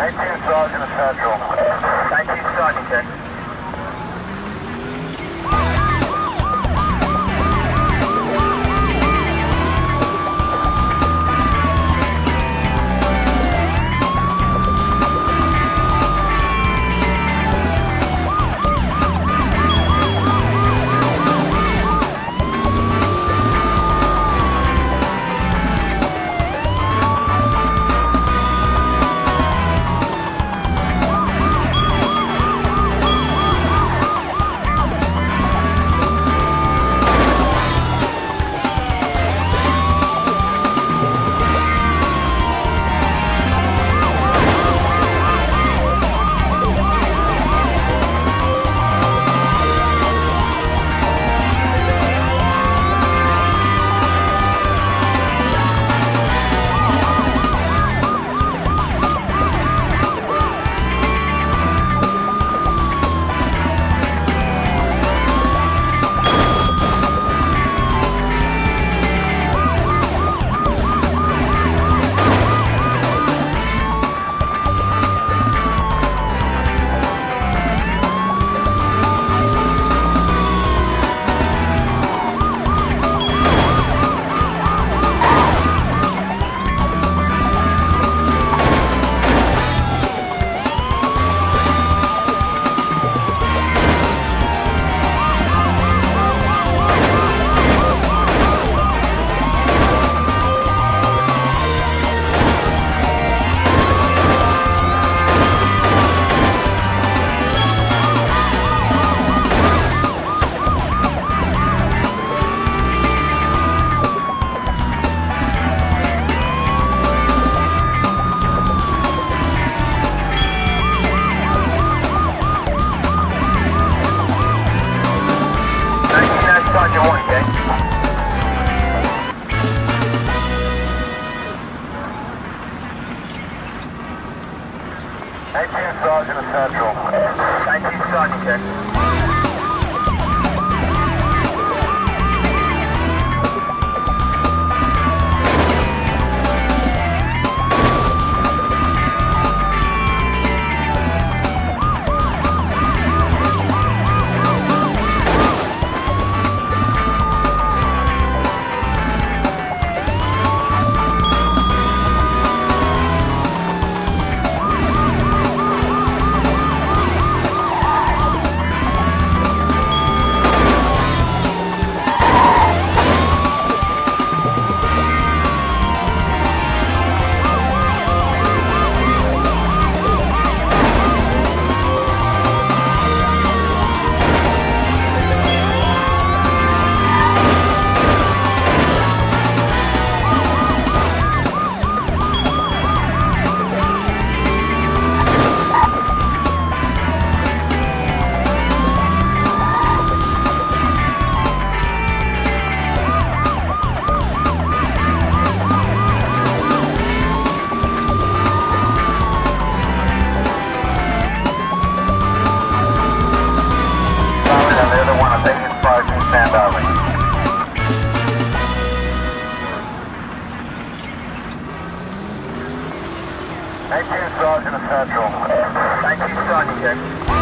18 Sergeant Central. 19 Sergeant, check. Nineteen Sergeant Central. 19 Sergeant, check. Sergeant Central. Nineteen Sergeant, check.